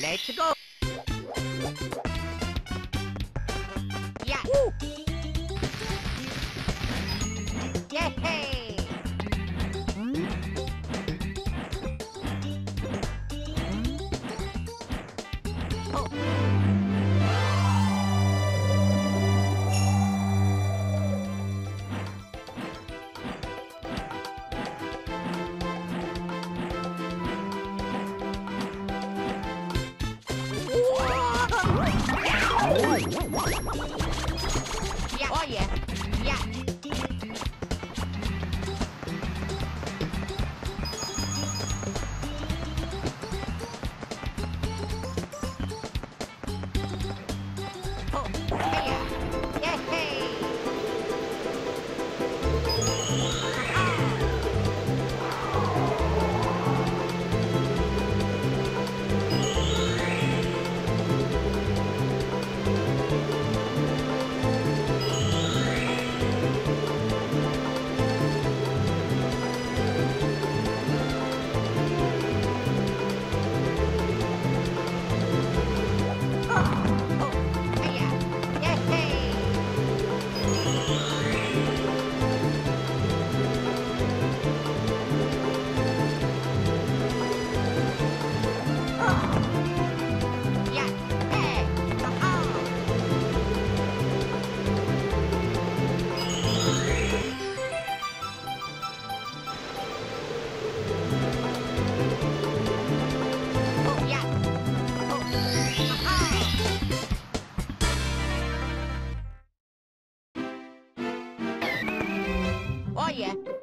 To go. Yeah. Yay! Hmm? Oh. ハハハハ!大爷。